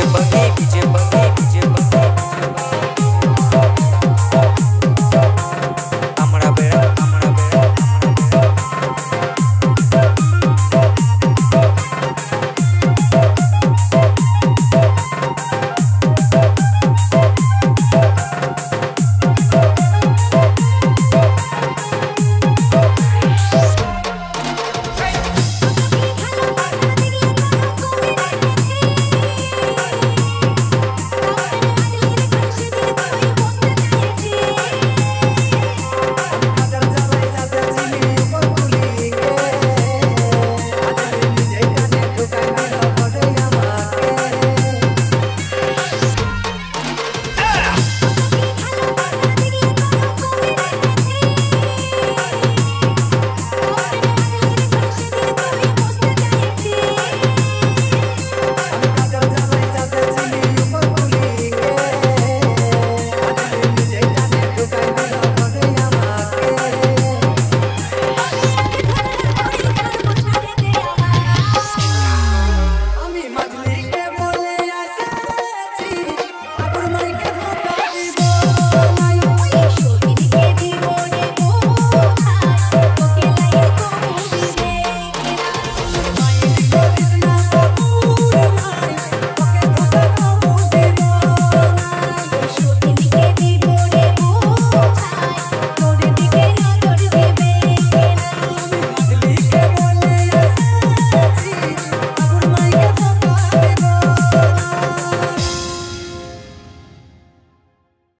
DJ पंगे DJ